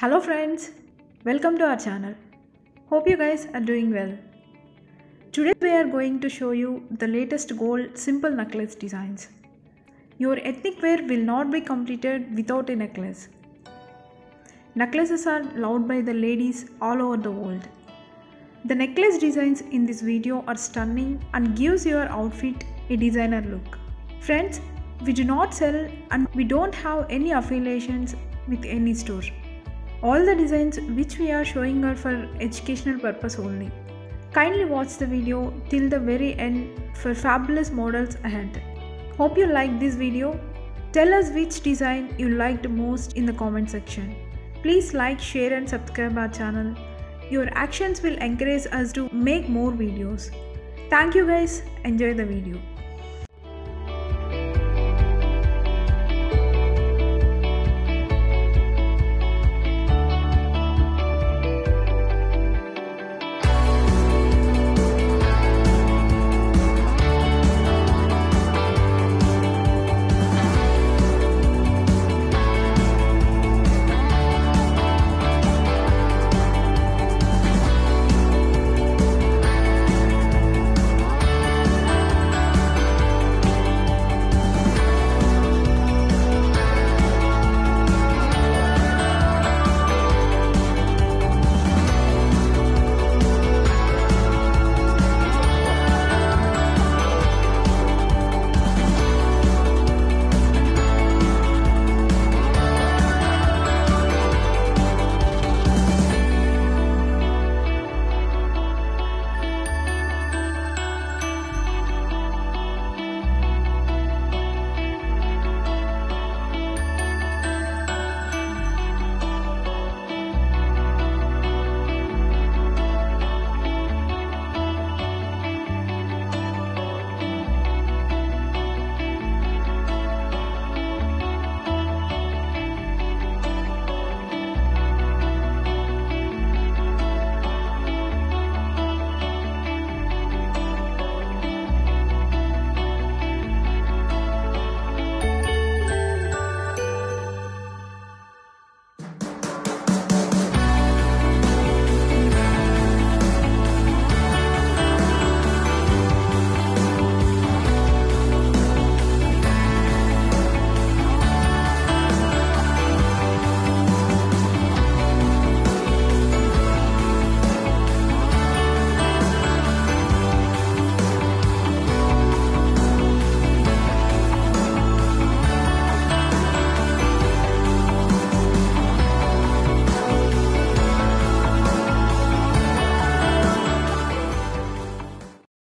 Hello friends, welcome to our channel. Hope you guys are doing well. Today we are going to show you the latest gold simple necklace designs. Your ethnic wear will not be completed without a necklace. Necklaces are loved by the ladies all over the world. The necklace designs in this video are stunning and gives your outfit a designer look. Friends, we do not sell and we don't have any affiliations with any store. All the designs which we are showing are for educational purpose only. Kindly watch the video till the very end for fabulous models ahead. Hope you like this video. Tell us which design you liked most in the comment section. Please like, share and subscribe our channel. Your actions will encourage us to make more videos. Thank you guys. Enjoy the video.